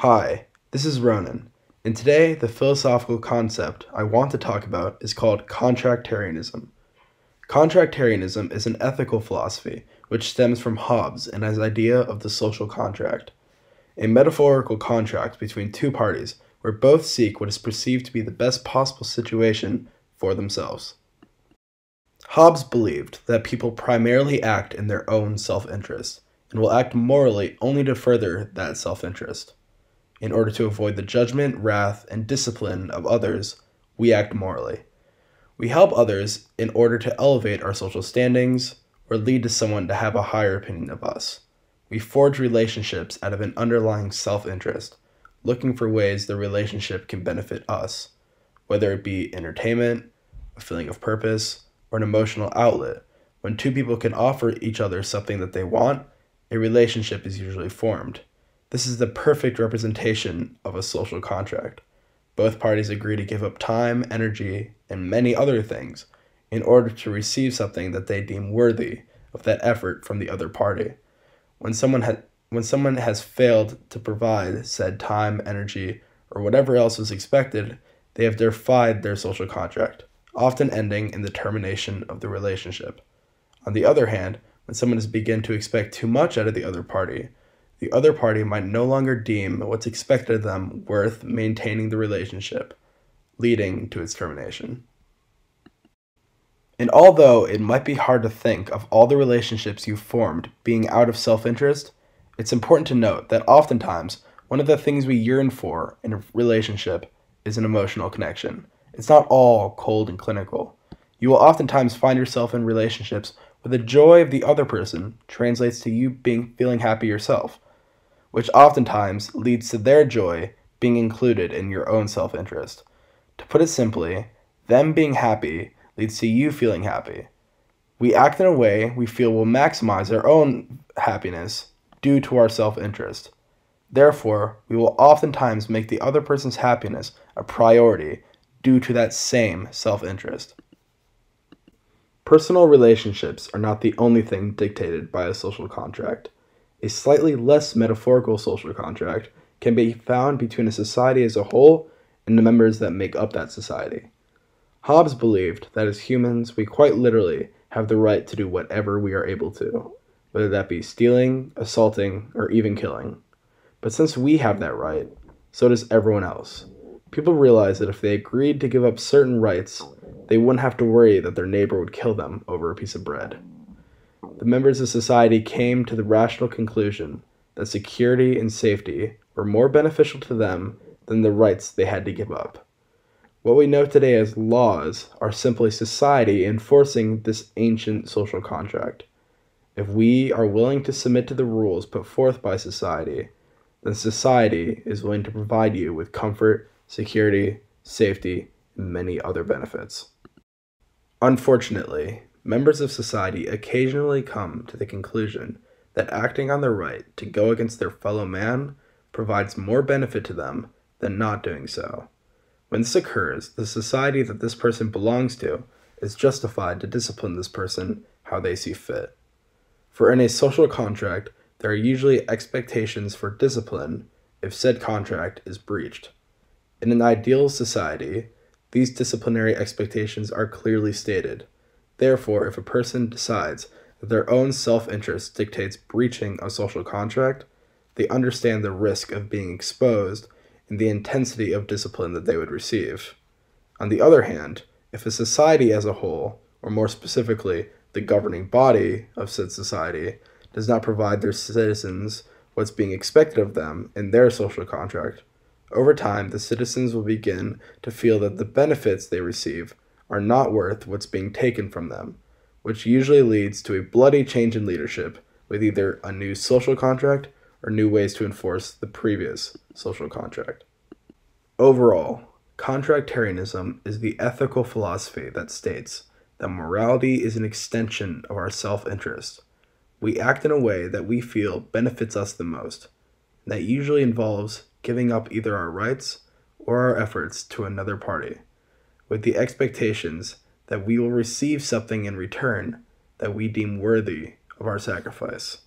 Hi, this is Ronan, and today the philosophical concept I want to talk about is called contractarianism. Contractarianism is an ethical philosophy which stems from Hobbes and his idea of the social contract, a metaphorical contract between two parties where both seek what is perceived to be the best possible situation for themselves. Hobbes believed that people primarily act in their own self interest and will act morally only to further that self interest. In order to avoid the judgment, wrath, and discipline of others, we act morally. We help others in order to elevate our social standings or lead to someone to have a higher opinion of us. We forge relationships out of an underlying self interest, looking for ways the relationship can benefit us, whether it be entertainment, a feeling of purpose, or an emotional outlet. When two people can offer each other something that they want, a relationship is usually formed. This is the perfect representation of a social contract. Both parties agree to give up time, energy, and many other things in order to receive something that they deem worthy of that effort from the other party. When someone has when someone has failed to provide said time, energy, or whatever else was expected, they have defied their social contract, often ending in the termination of the relationship. On the other hand, when someone has begun to expect too much out of the other party, the other party might no longer deem what's expected of them worth maintaining the relationship, leading to its termination. And although it might be hard to think of all the relationships you've formed being out of self interest, it's important to note that oftentimes one of the things we yearn for in a relationship is an emotional connection. It's not all cold and clinical. You will oftentimes find yourself in relationships where the joy of the other person translates to you being feeling happy yourself which oftentimes leads to their joy being included in your own self interest. To put it simply, them being happy leads to you feeling happy. We act in a way we feel will maximize our own happiness due to our self interest. Therefore, we will oftentimes make the other person's happiness a priority due to that same self interest. Personal relationships are not the only thing dictated by a social contract. A slightly less metaphorical social contract can be found between a society as a whole and the members that make up that society. Hobbes believed that as humans, we quite literally have the right to do whatever we are able to, whether that be stealing, assaulting, or even killing. But since we have that right, so does everyone else. People realize that if they agreed to give up certain rights, they wouldn't have to worry that their neighbor would kill them over a piece of bread members of society came to the rational conclusion that security and safety were more beneficial to them than the rights they had to give up. What we know today as laws are simply society enforcing this ancient social contract. If we are willing to submit to the rules put forth by society, then society is willing to provide you with comfort, security, safety, and many other benefits. Unfortunately, members of society occasionally come to the conclusion that acting on their right to go against their fellow man provides more benefit to them than not doing so. When this occurs, the society that this person belongs to is justified to discipline this person how they see fit. For in a social contract, there are usually expectations for discipline if said contract is breached. In an ideal society, these disciplinary expectations are clearly stated Therefore, if a person decides that their own self interest dictates breaching a social contract, they understand the risk of being exposed and the intensity of discipline that they would receive. On the other hand, if a society as a whole, or more specifically, the governing body of said society, does not provide their citizens what's being expected of them in their social contract, over time the citizens will begin to feel that the benefits they receive are not worth what's being taken from them, which usually leads to a bloody change in leadership with either a new social contract or new ways to enforce the previous social contract. Overall, contractarianism is the ethical philosophy that states that morality is an extension of our self interest. We act in a way that we feel benefits us the most. That usually involves giving up either our rights or our efforts to another party with the expectations that we will receive something in return that we deem worthy of our sacrifice.